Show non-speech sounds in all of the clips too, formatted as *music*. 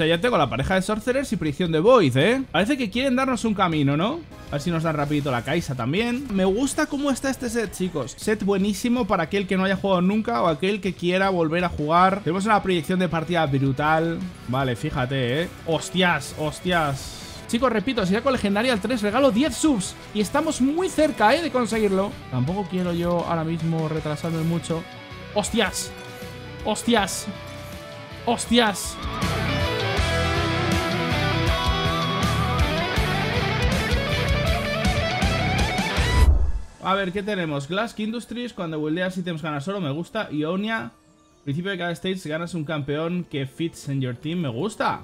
sea, ya tengo la pareja de Sorcerers y predicción de Void, ¿eh? Parece que quieren darnos un camino, ¿no? A ver si nos dan rapidito la Kaisa también. Me gusta cómo está este set, chicos. Set buenísimo para aquel que no haya jugado nunca o aquel que quiera volver a jugar. Tenemos una proyección de partida brutal. Vale, fíjate, ¿eh? Hostias, hostias. Chicos, repito, si saco legendaria al 3, regalo 10 subs. Y estamos muy cerca, ¿eh? De conseguirlo. Tampoco quiero yo ahora mismo retrasarme mucho. ¡Hostias! ¡Hostias! ¡Hostias! A ver, ¿qué tenemos? Glass Industries, cuando buildeas ítems ganas solo, me gusta. Ionia, principio de cada stage ganas un campeón que fits en your team, me gusta.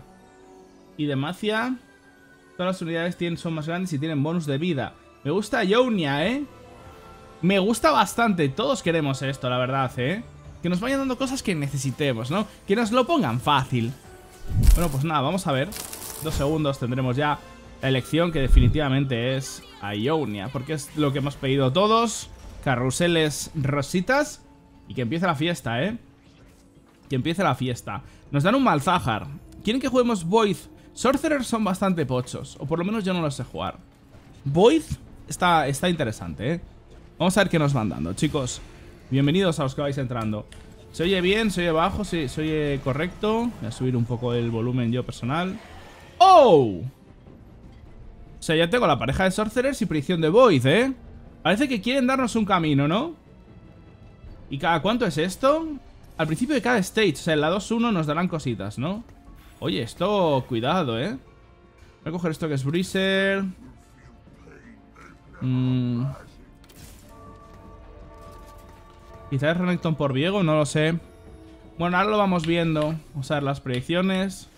Y Demacia, todas las unidades tienen, son más grandes y tienen bonus de vida. Me gusta Ionia, ¿eh? Me gusta bastante, todos queremos esto, la verdad, ¿eh? Que nos vayan dando cosas que necesitemos, ¿no? Que nos lo pongan fácil. Bueno, pues nada, vamos a ver. Dos segundos tendremos ya elección que definitivamente es Ionia, porque es lo que hemos pedido todos. Carruseles rositas. Y que empiece la fiesta, ¿eh? Que empiece la fiesta. Nos dan un Malzahar. Quieren que juguemos Void. Sorcerers son bastante pochos, o por lo menos yo no los sé jugar. Void está, está interesante, ¿eh? Vamos a ver qué nos van dando, chicos. Bienvenidos a los que vais entrando. ¿Se oye bien? ¿Se oye bajo? ¿Se, se oye correcto? Voy a subir un poco el volumen yo personal. ¡Oh! O sea, ya tengo la pareja de Sorcerers y predicción de Void, ¿eh? Parece que quieren darnos un camino, ¿no? ¿Y cada cuánto es esto? Al principio de cada stage, o sea, en la 2-1 nos darán cositas, ¿no? Oye, esto, cuidado, ¿eh? Voy a coger esto que es Breezer. Mmm... Quizás Renekton por Viego, no lo sé. Bueno, ahora lo vamos viendo. Vamos a ver las predicciones.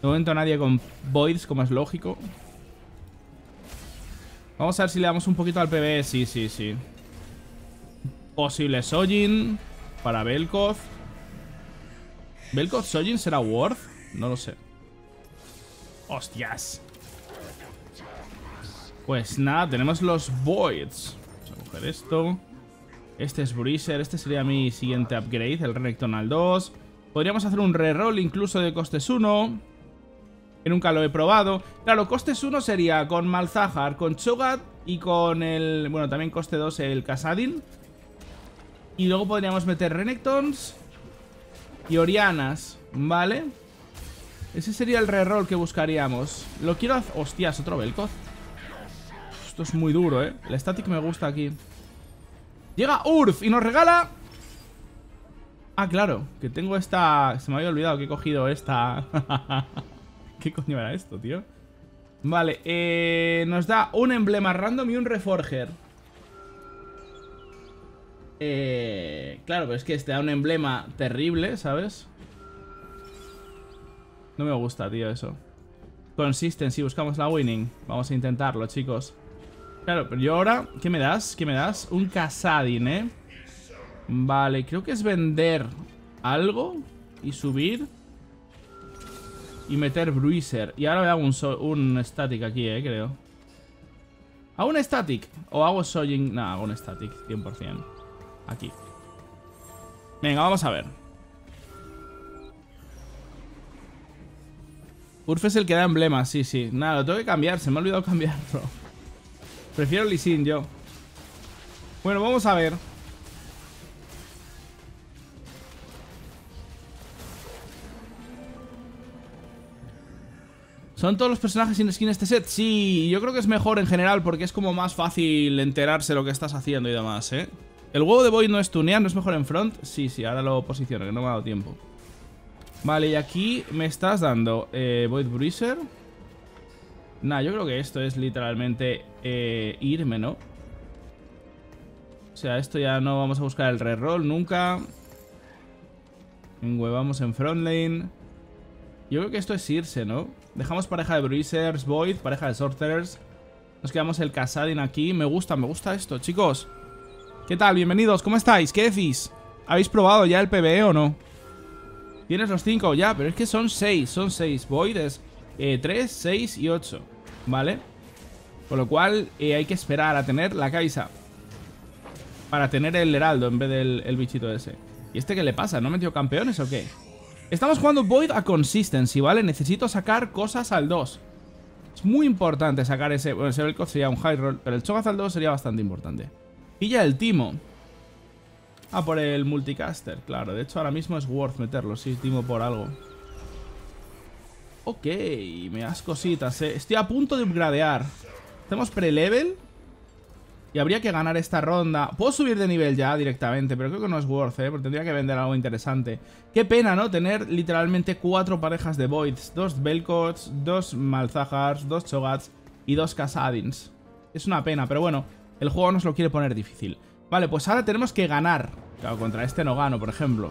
De momento nadie con Voids, como es lógico. Vamos a ver si le damos un poquito al PB. Sí, sí, sí. Posible Sojin para Belkov. ¿Belkov Sojin será Worth? No lo sé. ¡Hostias! Pues nada, tenemos los Voids. Vamos a coger esto. Este es Breezer, este sería mi siguiente upgrade, el Renekton al 2. Podríamos hacer un reroll incluso de costes 1. Que nunca lo he probado. Claro, costes 1 sería con Malzahar, con Chogat y con el... Bueno, también coste 2 el Casadin. Y luego podríamos meter Renektons y Orianas, ¿vale? Ese sería el reroll que buscaríamos. Lo quiero hacer... Hostias, otro Belkoz. Esto es muy duro, ¿eh? El static me gusta aquí. Llega Urf y nos regala... Ah, claro, que tengo esta... Se me había olvidado que he cogido esta... *laughs* ¿Qué coño era esto, tío? Vale, eh, nos da un emblema random y un reforger. Eh, claro, pero es que este da un emblema terrible, ¿sabes? No me gusta, tío, eso. Consistency, buscamos la winning. Vamos a intentarlo, chicos. Claro, pero yo ahora... ¿Qué me das? ¿Qué me das? Un Casadin, ¿eh? Vale, creo que es vender algo y subir y meter Bruiser. Y ahora me hago un, un static aquí, ¿eh? Creo. ¿Hago un static? ¿O hago Sojin? No, hago un static, 100%. Aquí. Venga, vamos a ver. Urf es el que da emblemas, sí, sí. Nada, lo tengo que cambiar, se me ha olvidado *laughs* cambiarlo. Prefiero Lee Sin yo. Bueno, vamos a ver. ¿Son todos los personajes sin skin este set? Sí, yo creo que es mejor en general porque es como más fácil enterarse lo que estás haciendo y demás, ¿eh? ¿El huevo de Void no es tunear? ¿No es mejor en front? Sí, sí, ahora lo posiciono, que no me ha dado tiempo. Vale, y aquí me estás dando eh, Void Bruiser. Nah, yo creo que esto es literalmente eh, irme, ¿no? O sea, esto ya no vamos a buscar el reroll nunca. Enhuevamos en front lane. Yo creo que esto es irse, ¿no? Dejamos pareja de Bruisers, Void, pareja de Sorcerers. Nos quedamos el Casadin aquí. Me gusta, me gusta esto, chicos. ¿Qué tal? Bienvenidos, ¿cómo estáis? ¿Qué decís? ¿Habéis probado ya el PvE o no? Tienes los 5 ya, pero es que son 6, son 6 Voides, 3, eh, 6 y 8 ¿Vale? Con lo cual eh, hay que esperar a tener la Kaisa Para tener el Heraldo en vez del bichito ese ¿Y este qué le pasa? ¿No metió campeones o qué? Estamos jugando Void a Consistency, ¿vale? Necesito sacar cosas al 2. Es muy importante sacar ese... Bueno, ese Velkoz sería un high roll, pero el Cho'Gath al 2 sería bastante importante. Y ya el Timo. Ah, por el multicaster, claro. De hecho, ahora mismo es worth meterlo, sí, Timo por algo. Ok, me das cositas, eh. Estoy a punto de upgradear. Tenemos pre-level. Y habría que ganar esta ronda. Puedo subir de nivel ya directamente, pero creo que no es worth, ¿eh? Porque tendría que vender algo interesante. Qué pena, ¿no? Tener literalmente cuatro parejas de Voids. Dos Belkots, dos Malzahars, dos Chogats y dos Kasadins. Es una pena, pero bueno, el juego nos lo quiere poner difícil. Vale, pues ahora tenemos que ganar. Claro, contra este no gano, por ejemplo.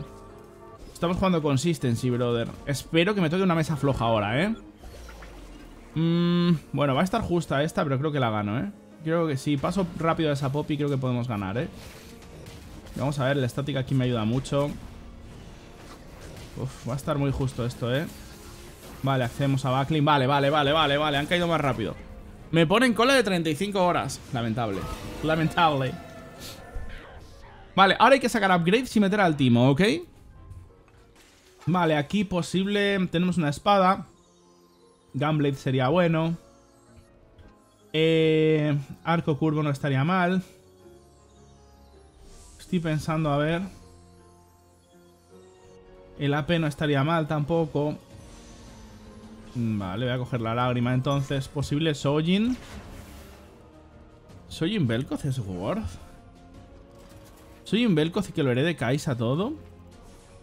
Estamos jugando Consistency, brother. Espero que me toque una mesa floja ahora, ¿eh? Mm, bueno, va a estar justa esta, pero creo que la gano, ¿eh? Creo que sí. Paso rápido a esa Poppy, creo que podemos ganar, ¿eh? Vamos a ver, la estática aquí me ayuda mucho. Uf, va a estar muy justo esto, ¿eh? Vale, accedemos a Backlink. Vale, vale, vale, vale, vale. Han caído más rápido. Me ponen cola de 35 horas. Lamentable. *laughs* Lamentable. Vale, ahora hay que sacar upgrades y meter al timo, ¿ok? Vale, aquí posible... Tenemos una espada. Gunblade sería bueno. Eh, arco curvo no estaría mal. Estoy pensando, a ver... El AP no estaría mal tampoco. Vale, voy a coger la lágrima entonces. Posible Sojin. ¿Sojin Velkoz es Worth? ¿Soy Velkoz y que lo herede Kaisa todo?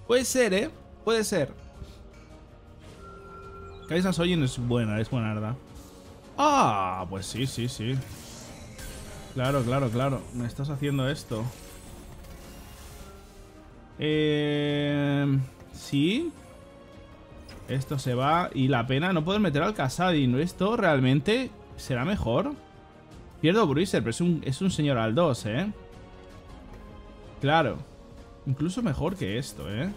Puede ser, ¿eh? Puede ser. Kaisa Sojin es buena, es buena, ¿verdad? Ah, pues sí, sí, sí. Claro, claro, claro. Me estás haciendo esto. Eh... Sí. Esto se va. Y la pena no poder meter al ¿no? Esto realmente será mejor. Pierdo Bruiser, pero es un, es un señor al 2, ¿eh? Claro. Incluso mejor que esto, ¿eh?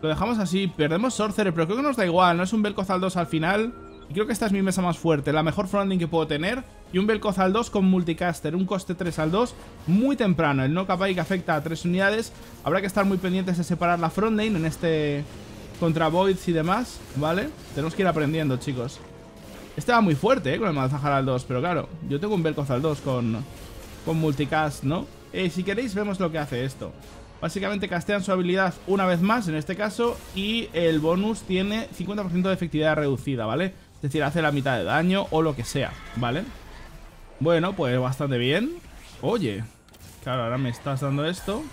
Lo dejamos así, perdemos Sorcerer, pero creo que nos da igual, no es un Belkozal 2 al final. Y creo que esta es mi mesa más fuerte, la mejor fronting que puedo tener. Y un Belkozal 2 con multicaster, un coste 3 al 2, muy temprano. El no capaz que afecta a 3 unidades. Habrá que estar muy pendientes de separar la frontlane en este contra Voids y demás, ¿vale? Tenemos que ir aprendiendo, chicos. Este va muy fuerte, ¿eh? Con el Malzahar al 2, pero claro, yo tengo un Belkozal 2 con, con multicast, ¿no? Eh, si queréis, vemos lo que hace esto. Básicamente castean su habilidad una vez más, en este caso, y el bonus tiene 50% de efectividad reducida, ¿vale? Es decir, hace la mitad de daño o lo que sea, ¿vale? Bueno, pues bastante bien. Oye, claro, ahora me estás dando esto.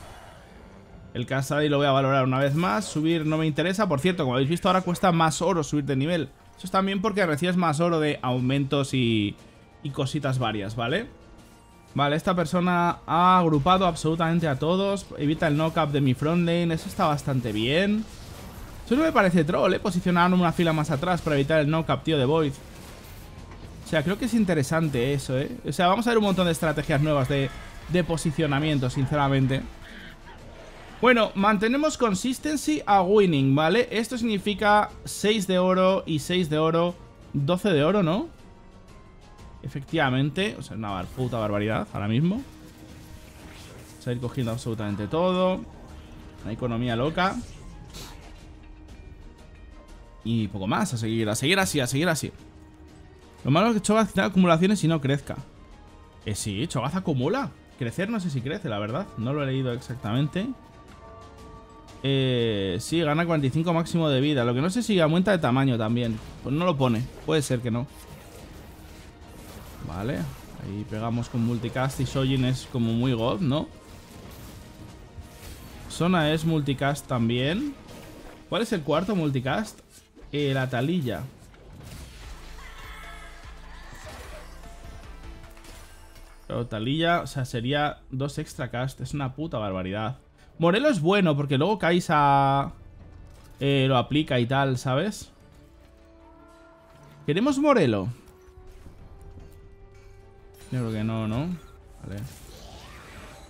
El y lo voy a valorar una vez más. Subir no me interesa. Por cierto, como habéis visto, ahora cuesta más oro subir de nivel. Eso es también porque recibes más oro de aumentos y, y cositas varias, ¿vale? Vale, esta persona ha agrupado absolutamente a todos. Evita el knock-up de mi frontlane. Eso está bastante bien. Eso no me parece troll, ¿eh? Posicionarme una fila más atrás para evitar el knock-up, tío, de Void. O sea, creo que es interesante eso, ¿eh? O sea, vamos a ver un montón de estrategias nuevas de, de posicionamiento, sinceramente. Bueno, mantenemos consistency a winning, ¿vale? Esto significa 6 de oro y 6 de oro, 12 de oro, ¿no? Efectivamente, o sea, una puta barbaridad ahora mismo. Vamos a ir cogiendo absolutamente todo. Una economía loca. Y poco más, a seguir, a seguir así, a seguir así. Lo malo es que Chogaz tiene acumulaciones y no crezca. Eh, sí, Chogaz acumula. Crecer no sé si crece, la verdad. No lo he leído exactamente. Eh, sí, gana 45 máximo de vida. Lo que no sé si aumenta de tamaño también. Pues no lo pone. Puede ser que no. Vale, ahí pegamos con multicast y Sojin es como muy god, ¿no? Sona es multicast también. ¿Cuál es el cuarto multicast? Eh, la talilla. Pero talilla, o sea, sería dos extra cast. Es una puta barbaridad. Morelo es bueno porque luego Kaisa eh, lo aplica y tal, ¿sabes? ¿Queremos Morelo? Yo creo que no, ¿no? Vale.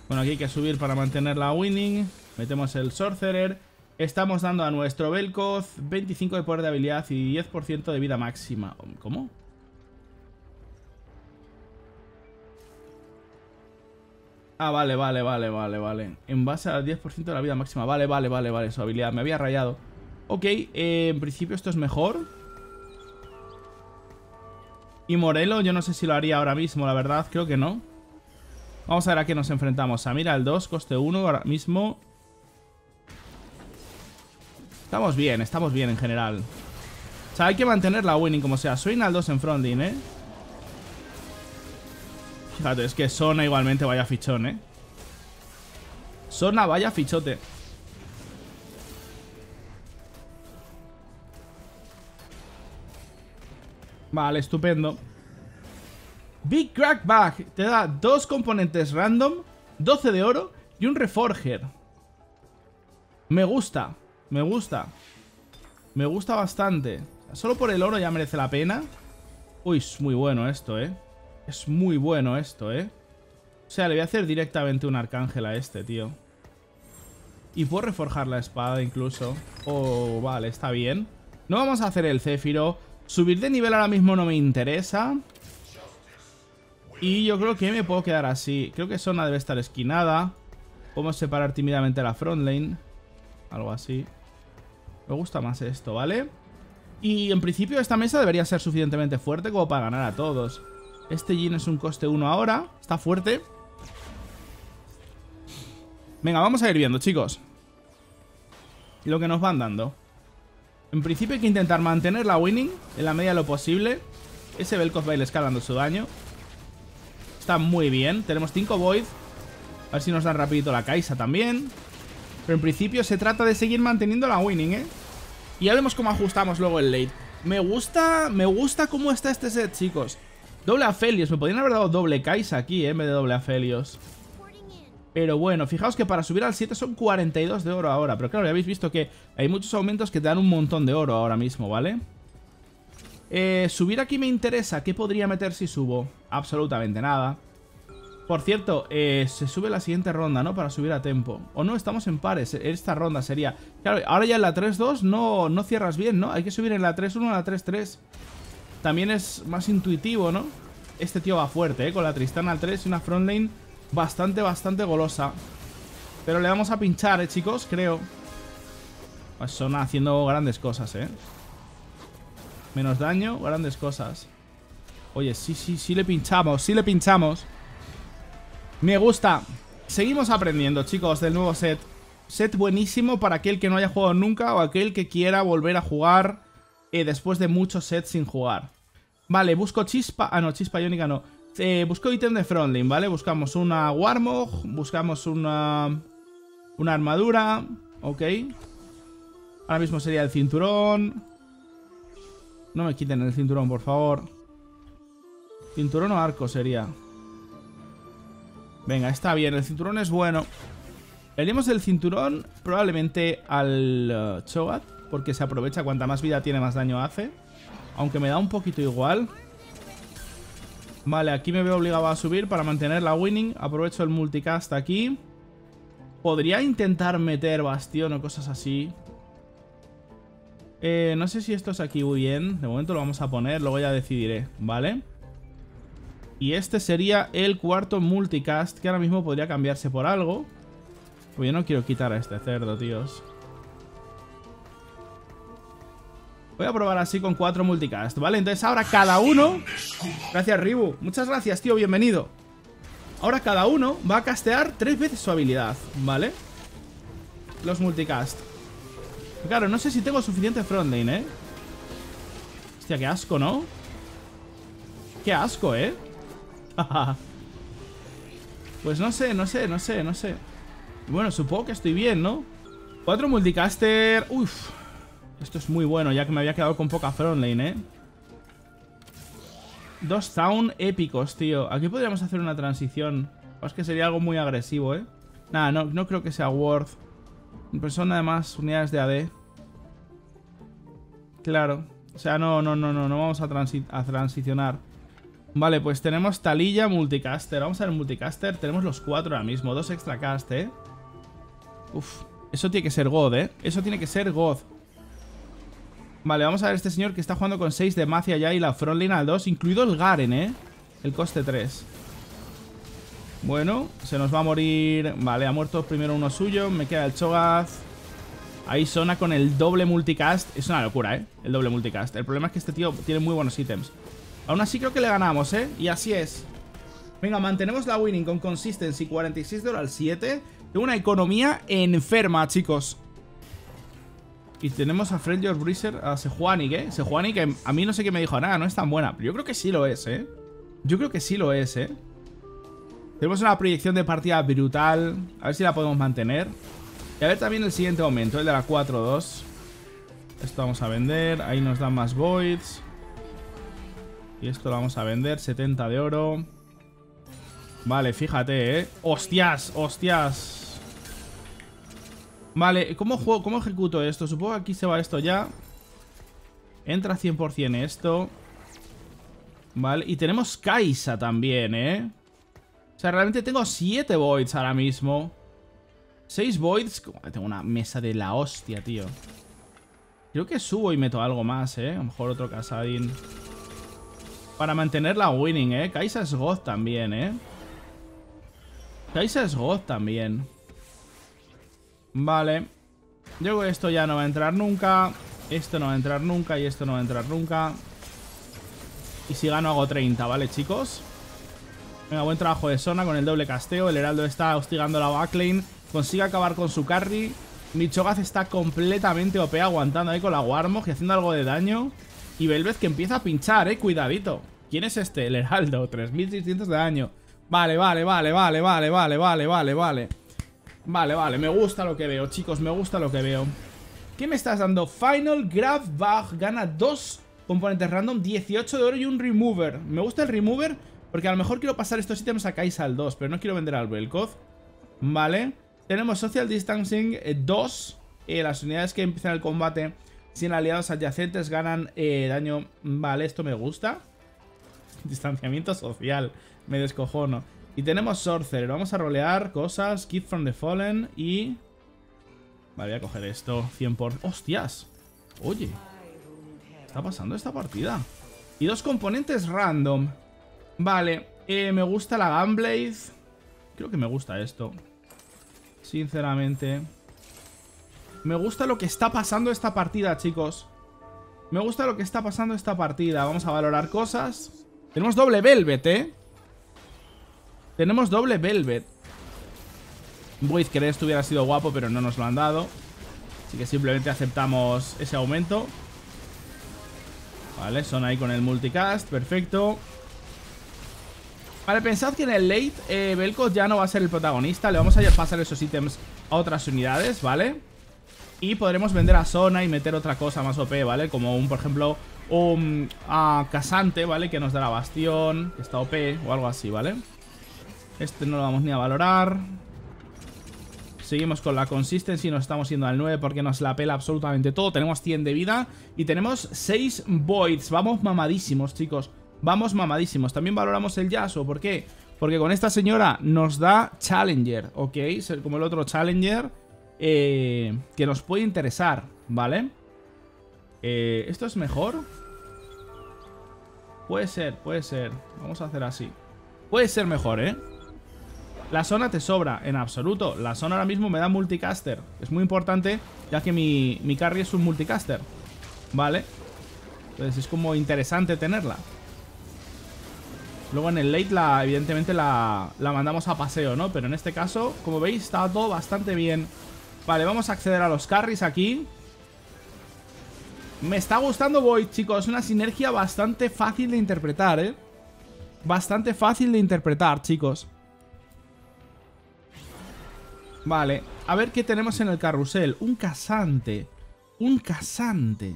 Bueno, aquí hay que subir para mantener la winning. Metemos el Sorcerer. Estamos dando a nuestro Belkoz 25 de poder de habilidad y 10% de vida máxima. ¿Cómo? Ah, vale, vale, vale, vale, vale. En base al 10% de la vida máxima. Vale, vale, vale, vale, su habilidad. Me había rayado. Ok, eh, en principio esto es mejor. Y Morelo, yo no sé si lo haría ahora mismo, la verdad. Creo que no. Vamos a ver a qué nos enfrentamos. A mira, el 2, coste 1 ahora mismo. Estamos bien, estamos bien en general. O sea, hay que mantener la winning como sea. Soy al 2 en frontline, ¿eh? Es que Sona igualmente vaya fichón, ¿eh? Sona vaya fichote. Vale, estupendo. Big Crackback te da dos componentes random, 12 de oro y un Reforger. Me gusta, me gusta. Me gusta bastante. Solo por el oro ya merece la pena. Uy, es muy bueno esto, ¿eh? Es muy bueno esto, ¿eh? O sea, le voy a hacer directamente un arcángel a este, tío. Y puedo reforjar la espada incluso. Oh, vale, está bien. No vamos a hacer el Céfiro. Subir de nivel ahora mismo no me interesa. Y yo creo que me puedo quedar así. Creo que Sona debe estar esquinada. Podemos separar tímidamente la front lane. Algo así. Me gusta más esto, ¿vale? Y en principio esta mesa debería ser suficientemente fuerte como para ganar a todos. Este Jin es un coste 1 ahora. Está fuerte. Venga, vamos a ir viendo, chicos. Lo que nos van dando. En principio hay que intentar mantener la winning en la medida de lo posible. Ese Belkov va a ir escalando su daño. Está muy bien. Tenemos 5 Void. A ver si nos dan rapidito la Kaisa también. Pero en principio se trata de seguir manteniendo la winning, ¿eh? Y ya vemos cómo ajustamos luego el late. Me gusta, me gusta cómo está este set, chicos. Doble Aphelios. Me podrían haber dado doble Kaisa aquí, ¿eh? En vez de doble Aphelios. Pero bueno, fijaos que para subir al 7 son 42 de oro ahora. Pero claro, ya habéis visto que hay muchos aumentos que te dan un montón de oro ahora mismo, ¿vale? Eh, subir aquí me interesa. ¿Qué podría meter si subo? Absolutamente nada. Por cierto, eh, se sube la siguiente ronda, ¿no? Para subir a tempo. O no, estamos en pares. Esta ronda sería... Claro, ahora ya en la 3-2 no, no cierras bien, ¿no? Hay que subir en la 3-1 a la 3-3. También es más intuitivo, ¿no? Este tío va fuerte, ¿eh? Con la Tristana al 3 y una frontlane bastante, bastante golosa. Pero le vamos a pinchar, ¿eh, chicos? Creo. Pues son haciendo grandes cosas, ¿eh? Menos daño, grandes cosas. Oye, sí, sí, sí le pinchamos, sí le pinchamos. Me gusta. Seguimos aprendiendo, chicos, del nuevo set. Set buenísimo para aquel que no haya jugado nunca o aquel que quiera volver a jugar eh, después de muchos sets sin jugar. Vale, busco chispa... Ah, no, chispa iónica no. Eh, busco ítem de frontline, ¿vale? Buscamos una Warmog, buscamos una... Una armadura, ok. Ahora mismo sería el cinturón. No me quiten el cinturón, por favor. Cinturón o arco sería. Venga, está bien, el cinturón es bueno. Veremos el cinturón probablemente al uh, porque se aprovecha cuanta más vida tiene, más daño hace. Aunque me da un poquito igual. Vale, aquí me veo obligado a subir para mantener la winning. Aprovecho el multicast aquí. Podría intentar meter bastión o cosas así. Eh, no sé si esto es aquí muy bien. De momento lo vamos a poner, luego ya decidiré, ¿vale? Y este sería el cuarto multicast, que ahora mismo podría cambiarse por algo. Pues yo no quiero quitar a este cerdo, tíos. Voy a probar así con cuatro multicast, ¿vale? Entonces ahora cada uno... Gracias, Ribu. Muchas gracias, tío. Bienvenido. Ahora cada uno va a castear tres veces su habilidad, ¿vale? Los multicast. Claro, no sé si tengo suficiente frontline, ¿eh? Hostia, qué asco, ¿no? Qué asco, ¿eh? *laughs* pues no sé, no sé, no sé, no sé. Bueno, supongo que estoy bien, ¿no? Cuatro multicaster... Uf. Esto es muy bueno, ya que me había quedado con poca frontlane, ¿eh? Dos sound épicos, tío. Aquí podríamos hacer una transición. O es que sería algo muy agresivo, ¿eh? Nada, no, no creo que sea worth. Pues son además unidades de AD. Claro. O sea, no, no, no, no, no vamos a, a transicionar. Vale, pues tenemos Talilla, Multicaster. Vamos a ver Multicaster. Tenemos los cuatro ahora mismo. Dos extra cast, ¿eh? Uf. Eso tiene que ser God, ¿eh? Eso tiene que ser God. Vale, vamos a ver este señor que está jugando con 6 de macia ya y la frontline al 2, incluido el Garen, ¿eh? El coste 3. Bueno, se nos va a morir. Vale, ha muerto primero uno suyo. Me queda el Cho'Gath. Ahí Sona con el doble multicast. Es una locura, ¿eh? El doble multicast. El problema es que este tío tiene muy buenos ítems. Aún así creo que le ganamos, ¿eh? Y así es. Venga, mantenemos la winning con consistency 46 de al 7. Tengo una economía enferma, chicos. Y tenemos a Friend Your Breezer, a Sejuani, ¿eh? Sejuani que a mí no sé qué me dijo, nada, no es tan buena. Pero yo creo que sí lo es, ¿eh? Yo creo que sí lo es, ¿eh? Tenemos una proyección de partida brutal. A ver si la podemos mantener. Y a ver también el siguiente aumento, el de la 4-2. Esto vamos a vender. Ahí nos dan más voids. Y esto lo vamos a vender. 70 de oro. Vale, fíjate, ¿eh? ¡Hostias! ¡Hostias! Vale, ¿cómo, juego, ¿cómo ejecuto esto? Supongo que aquí se va esto ya. Entra 100% esto. Vale, y tenemos Kaisa también, ¿eh? O sea, realmente tengo 7 Voids ahora mismo. 6 Voids. Tengo una mesa de la hostia, tío. Creo que subo y meto algo más, ¿eh? A lo mejor otro Casadin. Para mantener la winning, ¿eh? Kaisa es God también, ¿eh? Kaisa es God también. Vale. Yo creo que esto ya no va a entrar nunca. Esto no va a entrar nunca y esto no va a entrar nunca. Y si gano hago 30, ¿vale, chicos? Venga, buen trabajo de Sona con el doble casteo. El Heraldo está hostigando la backlane. Consigue acabar con su carry. Michogaz está completamente OP aguantando ahí con la Warmog y haciendo algo de daño. Y Belvez que empieza a pinchar, eh. Cuidadito. ¿Quién es este? El Heraldo. 3600 de daño. Vale, vale, vale, vale, vale, vale, vale, vale, vale. Vale, vale. Me gusta lo que veo, chicos. Me gusta lo que veo. ¿Qué me estás dando? Final Grab Bug. Gana dos componentes random. 18 de oro y un Remover. Me gusta el Remover porque a lo mejor quiero pasar estos ítems a Kaisa al 2, pero no quiero vender al Belkoz. Vale. Tenemos Social Distancing 2. Eh, eh, las unidades que empiezan el combate sin aliados adyacentes ganan eh, daño. Vale, esto me gusta. *laughs* Distanciamiento social. Me descojono. Y tenemos Sorcerer. Vamos a rolear cosas. Keep from the Fallen y... Vale, voy a coger esto. 100%. ¡Hostias! Oye. ¿Qué está pasando esta partida? Y dos componentes random. Vale, eh, me gusta la Gunblade. Creo que me gusta esto. Sinceramente. Me gusta lo que está pasando esta partida, chicos. Me gusta lo que está pasando esta partida. Vamos a valorar cosas. Tenemos doble Velvet, ¿eh? Tenemos doble Velvet. Void que esto hubiera sido guapo, pero no nos lo han dado. Así que simplemente aceptamos ese aumento. Vale, son ahí con el multicast. Perfecto. Vale, pensad que en el late eh, ya no va a ser el protagonista Le vamos a pasar esos ítems a otras unidades, ¿vale? Y podremos vender a Sona y meter otra cosa más OP, ¿vale? Como un, por ejemplo, un a Casante, ¿vale? Que nos dará Bastión, que está OP o algo así, ¿vale? Este no lo vamos ni a valorar Seguimos con la consistency, nos estamos yendo al 9 porque nos la pela absolutamente todo Tenemos 100 de vida y tenemos 6 voids Vamos mamadísimos, chicos Vamos mamadísimos. También valoramos el Yasuo. ¿Por qué? Porque con esta señora nos da Challenger, ¿ok? Como el otro Challenger eh, que nos puede interesar, ¿vale? Eh, ¿Esto es mejor? Puede ser, puede ser. Vamos a hacer así. Puede ser mejor, ¿eh? La zona te sobra, en absoluto. La zona ahora mismo me da multicaster. Es muy importante, ya que mi, mi carry es un multicaster. ¿Vale? Entonces es como interesante tenerla. Luego en el late, la, evidentemente, la, la mandamos a paseo, ¿no? Pero en este caso, como veis, está todo bastante bien. Vale, vamos a acceder a los carries aquí. Me está gustando Void, chicos. Una sinergia bastante fácil de interpretar, ¿eh? Bastante fácil de interpretar, chicos. Vale, a ver qué tenemos en el carrusel. Un casante. Un casante.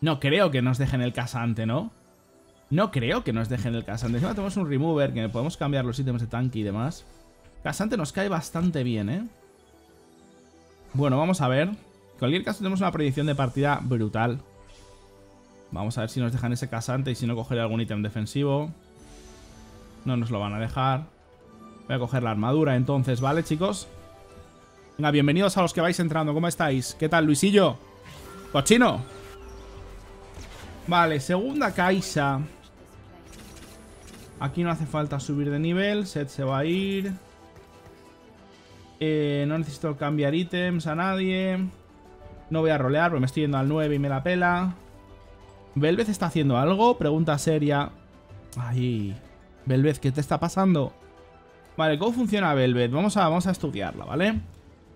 No creo que nos dejen el casante, ¿no? No creo que nos dejen el casante. Encima tenemos un remover que podemos cambiar los ítems de tanque y demás. Casante nos cae bastante bien, ¿eh? Bueno, vamos a ver. En cualquier caso tenemos una predicción de partida brutal. Vamos a ver si nos dejan ese casante y si no coger algún ítem defensivo. No nos lo van a dejar. Voy a coger la armadura entonces, ¿vale, chicos? Venga, bienvenidos a los que vais entrando. ¿Cómo estáis? ¿Qué tal, Luisillo? ¡Cochino! Vale, segunda Kaisa. Aquí no hace falta subir de nivel. Set se va a ir. Eh, no necesito cambiar ítems a nadie. No voy a rolear porque me estoy yendo al 9 y me la pela. ¿Velvez está haciendo algo? Pregunta seria. Ay. Velvez, ¿qué te está pasando? Vale, ¿cómo funciona Velvet? Vamos a, vamos a estudiarla, ¿vale?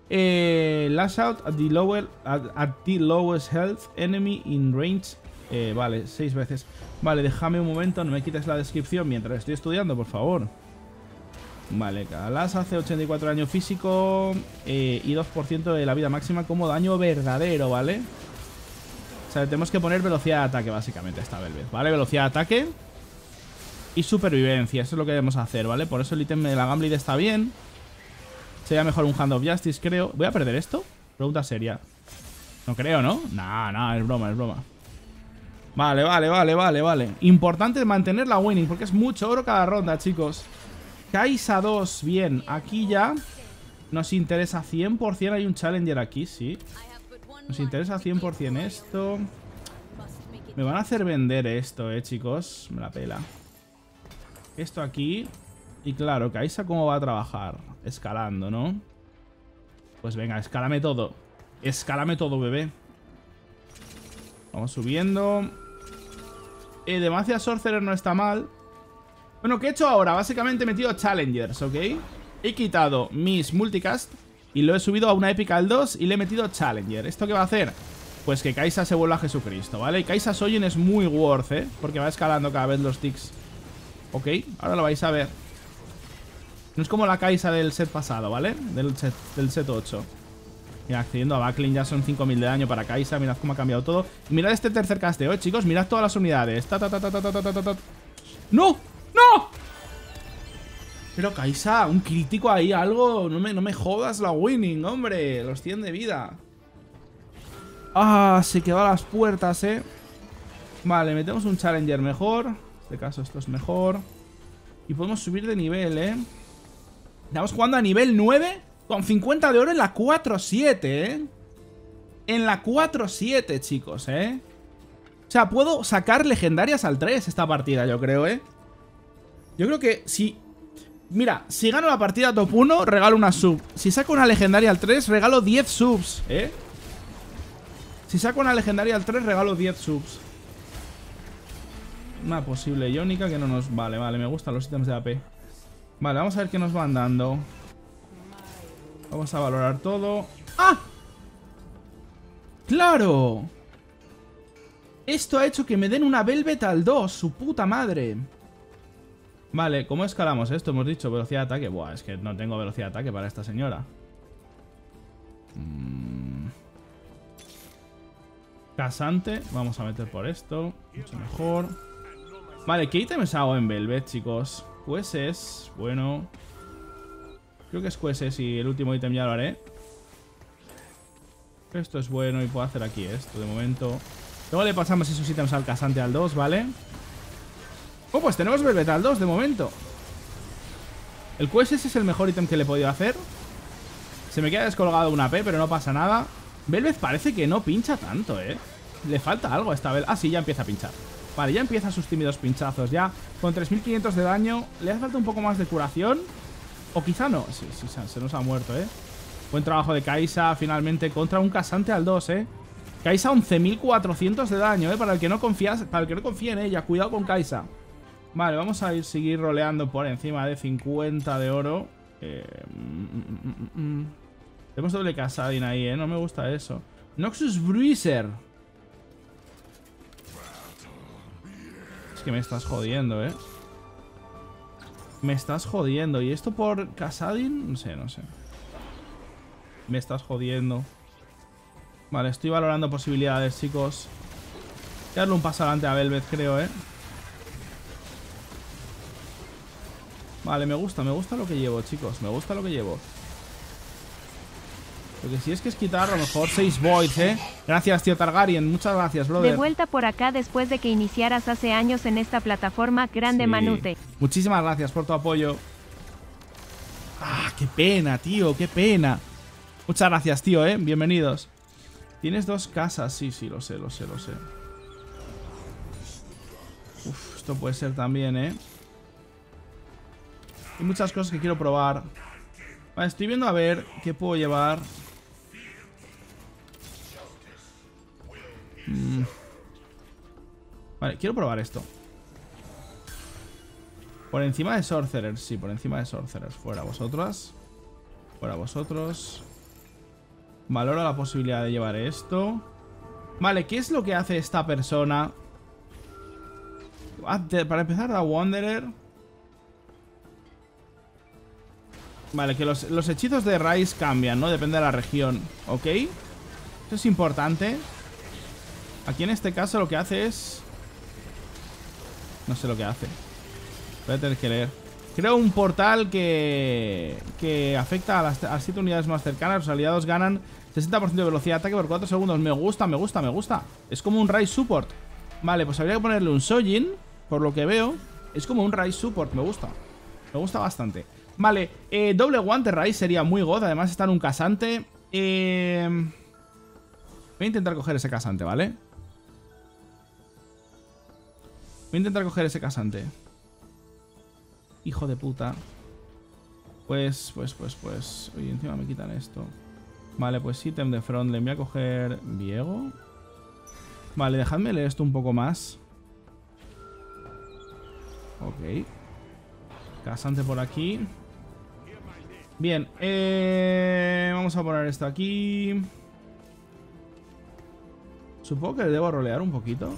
Eh, lash out at the, at, the lowest health enemy in range. Eh, vale, seis veces. Vale, déjame un momento, no me quites la descripción mientras estoy estudiando, por favor. Vale, cada las hace 84 daño físico eh, y 2% de la vida máxima como daño verdadero, ¿vale? O sea, tenemos que poner velocidad de ataque básicamente esta Velvet, ¿vale? Velocidad de ataque y supervivencia, eso es lo que debemos hacer, ¿vale? Por eso el ítem de la Gamblit está bien. Sería mejor un Hand of Justice, creo. ¿Voy a perder esto? Pregunta seria. No creo, ¿no? Nah, nah, es broma, es broma. Vale, vale, vale, vale, vale. Importante mantener la winning, porque es mucho oro cada ronda, chicos. Kaisa 2, bien. Aquí ya nos interesa 100%. Hay un Challenger aquí, sí. Nos interesa 100% esto. Me van a hacer vender esto, eh, chicos. Me la pela. Esto aquí. Y claro, Kaisa cómo va a trabajar. Escalando, ¿no? Pues venga, escálame todo. Escálame todo, bebé. Vamos subiendo. Eh, Demacia Sorcerer no está mal. Bueno, ¿qué he hecho ahora? Básicamente he metido Challengers, ¿ok? He quitado mis multicast y lo he subido a una Epical 2 y le he metido Challenger. ¿Esto qué va a hacer? Pues que Kaisa se vuelva a Jesucristo, ¿vale? Y Kaisa Soyin es muy worth, ¿eh? Porque va escalando cada vez los ticks. Ok, ahora lo vais a ver. No es como la Kaisa del set pasado, ¿vale? Del set, del set 8. Mira, accediendo a Backlink ya son 5000 de daño para Kaisa. Mirad cómo ha cambiado todo. mirad este tercer casteo, ¿eh, chicos. Mirad todas las unidades. Ta, ta, ta. ¡No! Pero Kaisa, un crítico ahí, algo. No me, no me jodas la winning, hombre. Los 100 de vida. Ah, se quedó a las puertas, eh. Vale, metemos un challenger mejor. En este caso esto es mejor. Y podemos subir de nivel, eh. Estamos jugando a nivel 9 con 50 de oro en la 4-7, eh. En la 4-7, chicos, eh. O sea, puedo sacar legendarias al 3 esta partida, yo creo, eh. Yo creo que si... Mira, si gano la partida top 1, regalo una sub. Si saco una legendaria al 3, regalo 10 subs, ¿eh? Si saco una legendaria al 3, regalo 10 subs. Una posible iónica que no nos... Vale, vale, me gustan los ítems de AP. Vale, vamos a ver qué nos van dando. Vamos a valorar todo. ¡Ah! ¡Claro! Esto ha hecho que me den una Velvet al 2, su puta madre. Vale, ¿cómo escalamos esto? Hemos dicho velocidad de ataque. Buah, es que no tengo velocidad de ataque para esta señora. Mm. Casante. Vamos a meter por esto. Mucho mejor. Vale, ¿qué ítems hago en Velvet, chicos? QSS, bueno. Creo que es QSS y el último ítem ya lo haré. Esto es bueno y puedo hacer aquí esto de momento. Luego le pasamos esos ítems al casante al 2, ¿vale? vale Oh, pues tenemos Velvet al 2 de momento. El QSS es el mejor ítem que le he podido hacer. Se me queda descolgado una P, pero no pasa nada. Velvet parece que no pincha tanto, ¿eh? Le falta algo a esta vez. Ah, sí, ya empieza a pinchar. Vale, ya empieza sus tímidos pinchazos. Ya con 3500 de daño. ¿Le hace falta un poco más de curación? O quizá no. Sí, sí, se nos ha muerto, ¿eh? Buen trabajo de Kaisa finalmente contra un casante al 2, ¿eh? Kaisa 11.400 de daño, ¿eh? Para el que no confías, para el que no confía en ella. Cuidado con Kaisa. Vale, vamos a ir, seguir roleando por encima de 50 de oro. Eh, mm, mm, mm, Tenemos doble Casadin ahí, ¿eh? No me gusta eso. Noxus Bruiser. Es que me estás jodiendo, ¿eh? Me estás jodiendo. ¿Y esto por Casadin? No sé, no sé. Me estás jodiendo. Vale, estoy valorando posibilidades, chicos. darle un paso adelante a Velvet, creo, ¿eh? Vale, me gusta, me gusta lo que llevo, chicos. Me gusta lo que llevo. Lo que sí es que es quitar a lo mejor 6 voids, ¿eh? Gracias, tío Targaryen. Muchas gracias, brother. De vuelta por acá después de que iniciaras hace años en esta plataforma. Grande Manute. Muchísimas gracias por tu apoyo. Ah, qué pena, tío, qué pena. Muchas gracias, tío, ¿eh? Bienvenidos. Tienes dos casas. Sí, sí, lo sé, lo sé, lo sé. Uf, esto puede ser también, ¿eh? Hay muchas cosas que quiero probar. Vale, estoy viendo a ver qué puedo llevar. Mm. Vale, quiero probar esto. Por encima de Sorcerers, sí, por encima de Sorcerers. Fuera vosotras. Fuera vosotros. Valora la posibilidad de llevar esto. Vale, ¿qué es lo que hace esta persona? Ah, para empezar, da Wanderer. Vale, que los, los, hechizos de Rise cambian, ¿no? Depende de la región, ¿ok? Eso es importante. Aquí en este caso lo que hace es... No sé lo que hace. Voy a tener que leer. Creo un portal que, que afecta a las, a 7 unidades más cercanas. Los aliados ganan 60% de velocidad de ataque por 4 segundos. Me gusta, me gusta, me gusta. Es como un Rise Support. Vale, pues habría que ponerle un Sojin, por lo que veo. Es como un Rise Support, me gusta. Me gusta bastante. Vale, eh, doble guante Rise sería muy god. Además está en un casante. Eh, voy a intentar coger ese casante, ¿vale? Voy a intentar coger ese casante. Hijo de puta. Pues, pues, pues, pues. Oye, encima me quitan esto. Vale, pues ítem de front. Le voy a coger Viego. Vale, dejadme leer esto un poco más. Ok. Casante por aquí. Bien, eh, vamos a poner esto aquí. Supongo que debo rolear un poquito.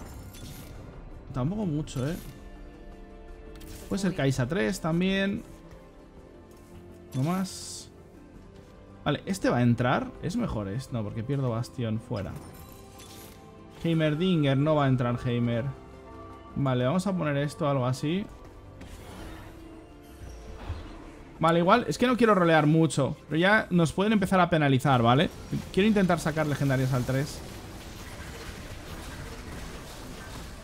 Tampoco mucho, ¿eh? Puede ser Kaisa 3 también. No más. Vale, este va a entrar. Es mejor esto, no, porque pierdo Bastión fuera. Heimerdinger, no va a entrar Heimer. Vale, vamos a poner esto, algo así. Vale, igual, es que no quiero rolear mucho Pero ya nos pueden empezar a penalizar, ¿vale? Quiero intentar sacar legendarias al 3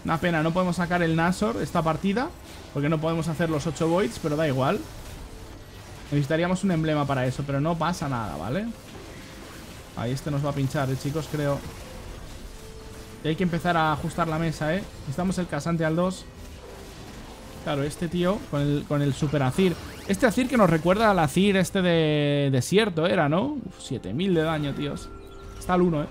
Una pena, no podemos sacar el Nasor esta partida Porque no podemos hacer los 8 Voids, pero da igual Necesitaríamos un emblema para eso, pero no pasa nada, ¿vale? Ahí este nos va a pinchar, ¿eh, chicos, creo Y hay que empezar a ajustar la mesa, ¿eh? Necesitamos el casante al 2 Claro, este tío con el, con el super Azir Este Azir que nos recuerda al Azir este de desierto era, ¿no? Uf, 7000 de daño, tíos Está al 1, ¿eh?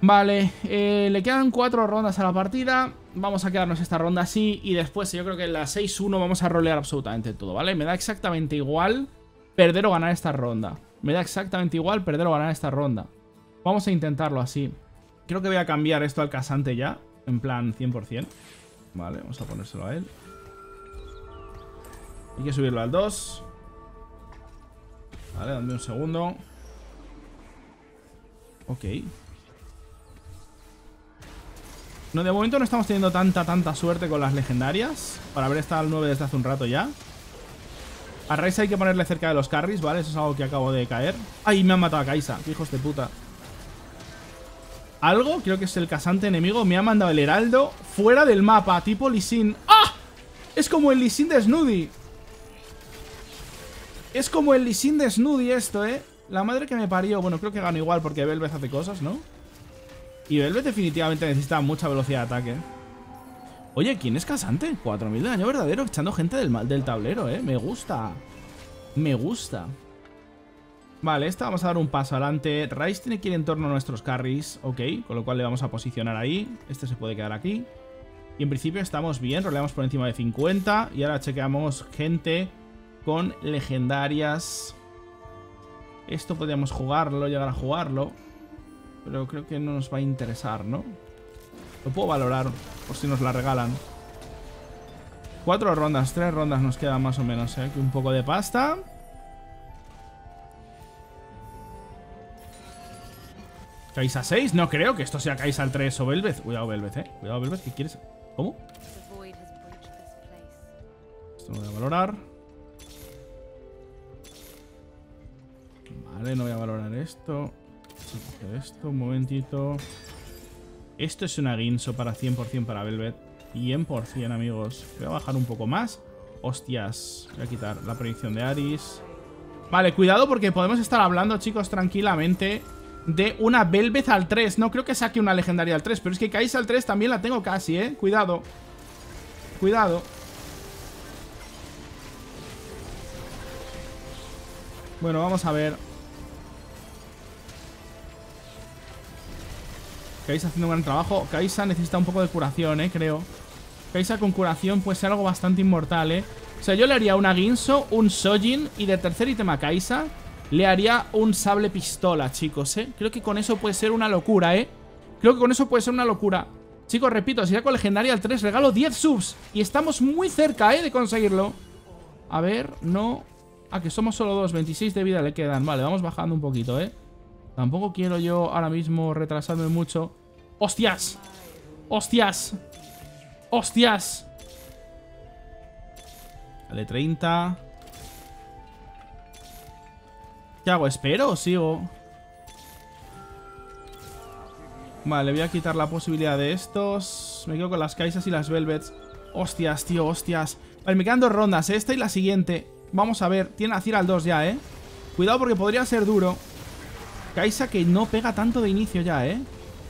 Vale, eh, le quedan 4 rondas a la partida Vamos a quedarnos esta ronda así Y después yo creo que en la 6-1 vamos a rolear absolutamente todo, ¿vale? Me da exactamente igual perder o ganar esta ronda Me da exactamente igual perder o ganar esta ronda Vamos a intentarlo así Creo que voy a cambiar esto al casante ya En plan 100% Vale, vamos a ponérselo a él. Hay que subirlo al 2. Vale, dame un segundo. Ok. No, de momento no estamos teniendo tanta, tanta suerte con las legendarias. Para haber estado al 9 desde hace un rato ya. A Raisa hay que ponerle cerca de los carries, ¿vale? Eso es algo que acabo de caer. ¡Ay! Me han matado a Kaisa. ¡Qué hijos de puta! algo, creo que es el casante enemigo, me ha mandado el heraldo fuera del mapa, tipo Lisin. ¡Ah! Es como el Lisin de Snoody. Es como el Lisin de Snoody esto, ¿eh? La madre que me parió. Bueno, creo que gano igual porque Velvet hace cosas, ¿no? Y Velvet definitivamente necesita mucha velocidad de ataque. Oye, ¿quién es casante? 4000 de daño verdadero echando gente del, del tablero, ¿eh? Me gusta. Me gusta. Vale, esta vamos a dar un paso adelante. Rice tiene que ir en torno a nuestros carries, ok, con lo cual le vamos a posicionar ahí. Este se puede quedar aquí. Y en principio estamos bien, roleamos por encima de 50. Y ahora chequeamos gente con legendarias. Esto podríamos jugarlo, llegar a jugarlo. Pero creo que no nos va a interesar, ¿no? Lo puedo valorar, por si nos la regalan. Cuatro rondas, tres rondas nos quedan más o menos, ¿eh? Un poco de pasta. Kaisa 6, no creo que esto sea Kaisa 3 o Velvet. Cuidado, Velvet, eh. Cuidado, Velvet, ¿qué quieres? ¿Cómo? Esto no voy a valorar. Vale, no voy a valorar esto. Esto, un momentito. Esto es una guinso para 100% para Velvet. 100%, amigos. Voy a bajar un poco más. Hostias. Voy a quitar la predicción de Aris. Vale, cuidado porque podemos estar hablando, chicos, tranquilamente de una Velvet al 3. No creo que saque una legendaria al 3, pero es que Kaisa al 3 también la tengo casi, ¿eh? Cuidado. Cuidado. Bueno, vamos a ver. Kaisa haciendo un gran trabajo. Kaisa necesita un poco de curación, eh, creo. Kaisa con curación puede ser algo bastante inmortal, eh. O sea, yo le haría una Ginso, un Sojin y de tercer ítem a Kaisa le haría un sable pistola, chicos, eh. Creo que con eso puede ser una locura, eh. Creo que con eso puede ser una locura. Chicos, repito, si saco legendaria al 3, regalo 10 subs. Y estamos muy cerca, eh, de conseguirlo. A ver, no... Ah, que somos solo dos, 26 de vida le quedan. Vale, vamos bajando un poquito, eh. Tampoco quiero yo ahora mismo retrasarme mucho. ¡Hostias! ¡Hostias! ¡Hostias! Vale, 30. ¿Qué hago? ¿Espero o sigo? Vale, voy a quitar la posibilidad de estos. Me quedo con las Kaisas y las Velvets. Hostias, tío, hostias. Vale, me quedan dos rondas. Esta y la siguiente. Vamos a ver. Tiene a Cira al 2 ya, ¿eh? Cuidado porque podría ser duro. Kaisa que no pega tanto de inicio ya, ¿eh?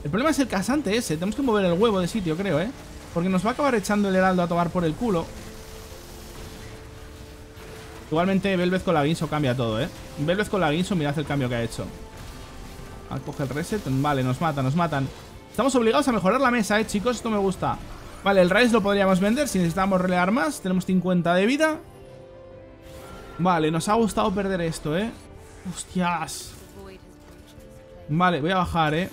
El problema es el casante ese. Tenemos que mover el huevo de sitio, creo, ¿eh? Porque nos va a acabar echando el heraldo a tomar por el culo. Igualmente, Velvet con la Guinso cambia todo, ¿eh? Velvet con la Guinso, mirad el cambio que ha hecho. A coge el reset. Vale, nos matan, nos matan. Estamos obligados a mejorar la mesa, ¿eh, chicos? Esto me gusta. Vale, el Rise lo podríamos vender si necesitamos relear más. Tenemos 50 de vida. Vale, nos ha gustado perder esto, ¿eh? Hostias. Vale, voy a bajar, ¿eh?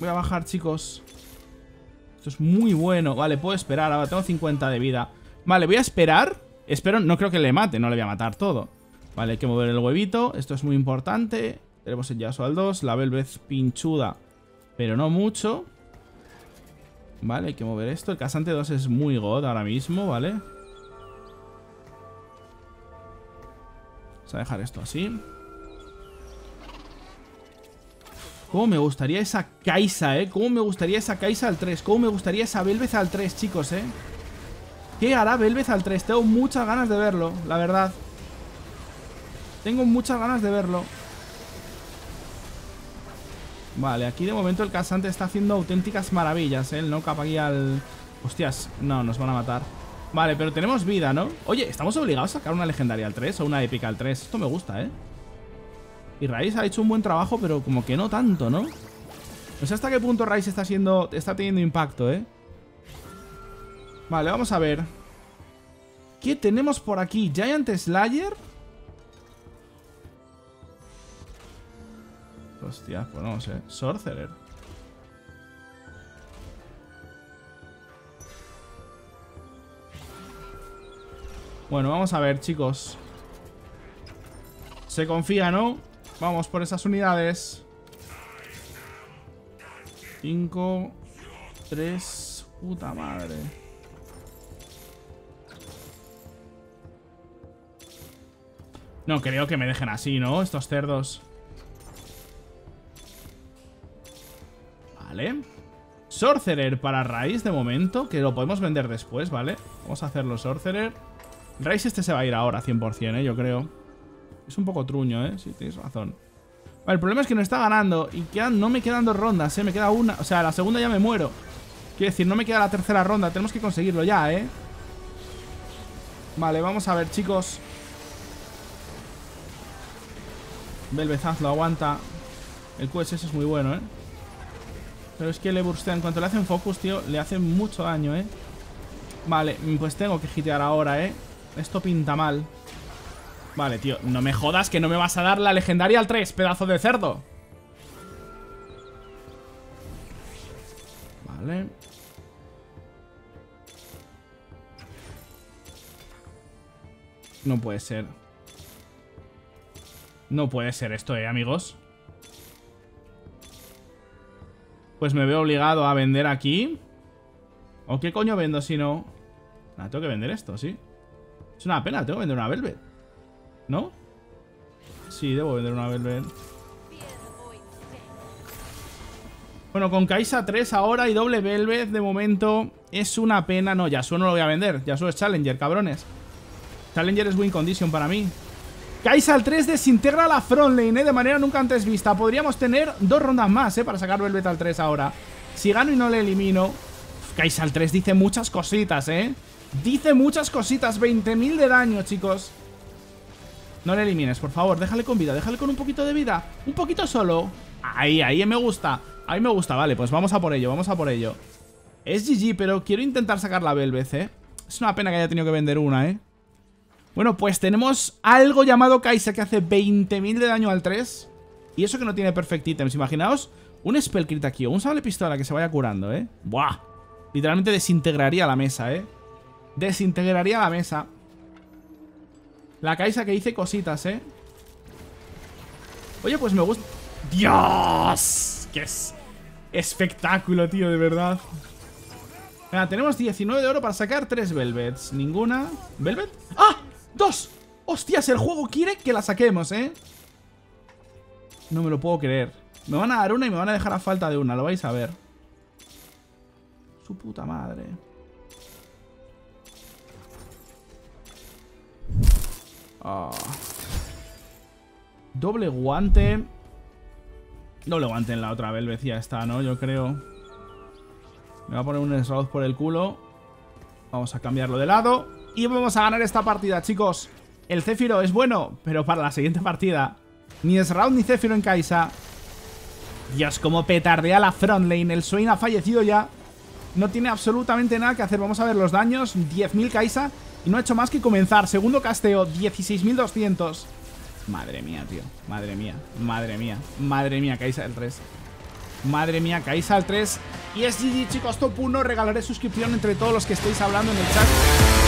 Voy a bajar, chicos. Esto es muy bueno. Vale, puedo esperar. Ahora tengo 50 de vida. Vale, voy a esperar. Espero, no creo que le mate. No le voy a matar todo. Vale, hay que mover el huevito. Esto es muy importante. Tenemos el Yasuo al 2. La Velvet pinchuda. Pero no mucho. Vale, hay que mover esto. El casante 2 es muy god ahora mismo, ¿vale? Vamos a dejar esto así. ¿Cómo me gustaría esa Kaisa, eh? ¿Cómo me gustaría esa Kaisa al 3? ¿Cómo me gustaría esa Belvez al 3, chicos, eh? ¿Qué hará Belvez al 3? Tengo muchas ganas de verlo, la verdad. Tengo muchas ganas de verlo. Vale, aquí de momento el casante está haciendo auténticas maravillas, ¿eh? El no capa aquí al... Hostias, no, nos van a matar. Vale, pero tenemos vida, ¿no? Oye, ¿estamos obligados a sacar una legendaria al 3 o una épica al 3? Esto me gusta, ¿eh? Y Raiz ha hecho un buen trabajo, pero como que no tanto, ¿no? No sé hasta qué punto Raiz está siendo. está teniendo impacto, ¿eh? Vale, vamos a ver. ¿Qué tenemos por aquí? Giant Slayer. Hostia, pues no sé. Sorcerer. Bueno, vamos a ver, chicos. Se confía, ¿no? Vamos por esas unidades. 5, 3, puta madre. No creo que me dejen así, ¿no? Estos cerdos. Vale. Sorcerer para Raíz de momento, que lo podemos vender después, ¿vale? Vamos a hacerlo Sorcerer. Raíz este se va a ir ahora 100%, ¿eh? Yo creo. Es un poco truño, ¿eh? Sí, tienes razón. Vale, el problema es que no está ganando. Y quedan, no me quedan dos rondas, ¿eh? Me queda una. O sea, la segunda ya me muero. Quiero decir, no me queda la tercera ronda. Tenemos que conseguirlo ya, ¿eh? Vale, vamos a ver, chicos. Belvezaz lo aguanta. El QSS es muy bueno, ¿eh? Pero es que le burstea. En cuanto le hacen focus, tío, le hace mucho daño, ¿eh? Vale, pues tengo que hitear ahora, ¿eh? Esto pinta mal. Vale, tío, no me jodas que no me vas a dar la legendaria al 3, pedazo de cerdo. Vale. No puede ser. No puede ser esto, eh, amigos. Pues me veo obligado a vender aquí. ¿O qué coño vendo si no...? Nada, tengo que vender esto, sí. Es una pena, tengo que vender una Velvet. ¿No? Sí, debo vender una Velvet. Bueno, con Kaisa 3 ahora y doble Velvet de momento es una pena. No, Yasuo no lo voy a vender. Yasuo es Challenger, cabrones. Challenger es win condition para mí. Kaisa al 3 desintegra la frontlane, ¿eh? De manera nunca antes vista. Podríamos tener dos rondas más, ¿eh? Para sacar Velvet al 3 ahora. Si gano y no le elimino... Kaisa al 3 dice muchas cositas, ¿eh? Dice muchas cositas. 20.000 de daño, chicos. No le elimines, por favor. Déjale con vida, déjale con un poquito de vida. Un poquito solo. Ahí, ahí me gusta. Ahí me gusta, vale, pues vamos a por ello, vamos a por ello. Es GG, pero quiero intentar sacar la Belvez, ¿eh? Es una pena que haya tenido que vender una, ¿eh? Bueno, pues tenemos algo llamado Kaisa que hace 20.000 de daño al 3. Y eso que no tiene perfect items. Imaginaos un spell crit aquí o un sable pistola que se vaya curando, ¿eh? ¡Buah! Literalmente desintegraría la mesa, ¿eh? Desintegraría la mesa. La Kaisa que hice cositas, ¿eh? Oye, pues me gusta... ¡Dios! ¡Qué es espectáculo, tío! De verdad. Tenemos 19 de oro para sacar 3 Velvets. Ninguna... ¿Velvet? ¡Ah! ¡Dos! ¡Hostias! El juego quiere que la saquemos, ¿eh? No me lo puedo creer. Me van a dar una y me van a dejar a falta de una. Lo vais a ver. Su puta madre. Ah. Doble guante. Doble guante en la otra Velvecía está, ¿no? Yo creo. Me va a poner un Shroud por el culo. Vamos a cambiarlo de lado. Y vamos a ganar esta partida, chicos. El Céfiro es bueno, pero para la siguiente partida. Ni Shroud ni Céfiro en Kaisa. Dios, como petardea la front lane. El Swain ha fallecido ya. No tiene absolutamente nada que hacer. Vamos a ver los daños. 10.000 Kaisa. Y no ha hecho más que comenzar. Segundo casteo, 16.200. Madre mía, tío. Madre mía. Madre mía. Madre mía, Kaisa el 3. Madre mía, Kaisa al 3. Y es GG, chicos, top 1. Regalaré suscripción entre todos los que estéis hablando en el chat.